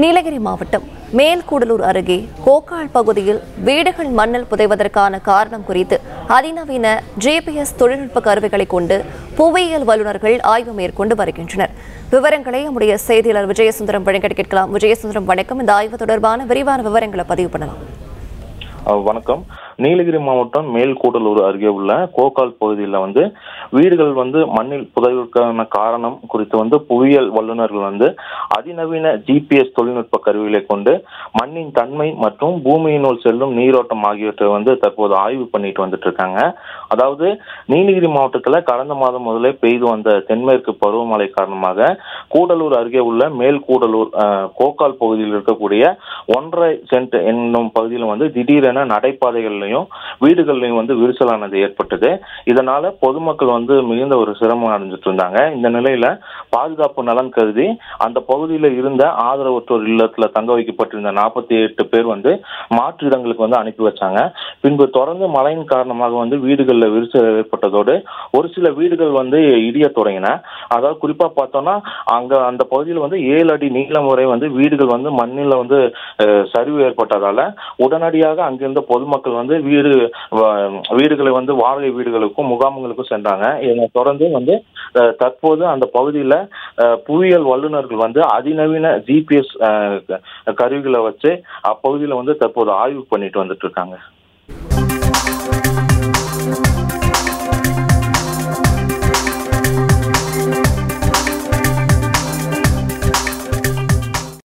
நீலகிரி மாவட்டம் மேல்கூடலூர் அருகே கோக்கால் பகுதியில் வீடுகள் மண்ணில் புதைவதற்கான காரணம் குறித்து அதிநவீன ஜிபிஎஸ் தொழில்நுட்ப கருவிகளை கொண்டு புவியியல் வல்லுநர்கள் ஆய்வு மேற்கொண்டு வருகின்றனர். விவரங்களை நம்முடைய செய்தியாளர் விஜயசுந்தரம் வழங்க கேட்கலாம். விஜயசுந்தரம் வணக்கம். இந்த ஆய்வு தொடர்பான விரிவான விவரங்களை பதிவு பண்ணலாம். வணக்கம். நீலகிரி மாவட்டம் மேல்கூடலூர் அருகே உள்ள கோக்கால் பகுதியில் வந்து வீடுகள் வந்து மண்ணில் புதைவதற்கான காரணம் குறித்து வந்து புவியியல் வல்லுநர்கள் வந்து அதிநவீன ஜிபிஎஸ் தொழில்நுட்ப கருவிகளை கொண்டு மண்ணின் தன்மை மற்றும் பூமியினுள் செல்லும் நீரோட்டம் ஆகியவற்றை வந்து தற்போது ஆய்வு பண்ணிட்டு வந்துட்டு இருக்காங்க. அதாவது நீலகிரி மாவட்டத்தில் கடந்த மாதம் முதலே பெய்து வந்த தென்மேற்கு பருவமழை காரணமாக கூடலூர் அருகே உள்ள மேல்கூடலூர் கோக்கால் பகுதியில் இருக்கக்கூடிய ஒன்றரை சென்ட் என்னும் பகுதியில் வந்து திடீரென பகுதிகளிலையும் வீடுகள்லையும் வந்து விரிசலானது ஏற்பட்டது. இதனால பொதுமக்கள் வந்து மிகுந்த ஒரு சிரமம் அடைஞ்சிட்டு இருந்தாங்க இந்த நிலையில பாதுகாப்பு நலன் கருதி அந்த பகுதியில் இருந்த ஆதரவற்றோர் இல்லத்துல தங்க வைக்கப்பட்டிருந்த நாற்பத்தி எட்டு பேர் வந்து மாற்று இடங்களுக்கு வந்து அனுப்பி வச்சாங்க. பின்பு தொடர்ந்து மழையின் காரணமாக வந்து வீடுகளில் விரிசல் ஏற்பட்டதோடு ஒரு சில வீடுகள் வந்து இடிய தொடங்கின. அதாவது குறிப்பா பார்த்தோம்னா அங்க அந்த பகுதியில் வந்து ஏழு அடி நீளம் வரை வந்து வீடுகள் வந்து மண்ணில் வந்து சரிவு ஏற்பட்டதால உடனடியாக அங்கிருந்த பொதுமக்கள் வந்து வீடு வ- வீடுகளை வந்து வாடகை வீடுகளுக்கும் முகாம்களுக்கும் சென்றாங்க. இதனை தொடர்ந்து வந்து தற்போது அந்த பகுதியில் புவியியல் வல்லுநர்கள் வந்து அதிநவீன ஜிபிஎஸ் கருவிகளை வச்சு அப்பகுதியில் வந்து தற்போது ஆய்வு பண்ணிட்டு வந்துட்டு இருக்காங்க.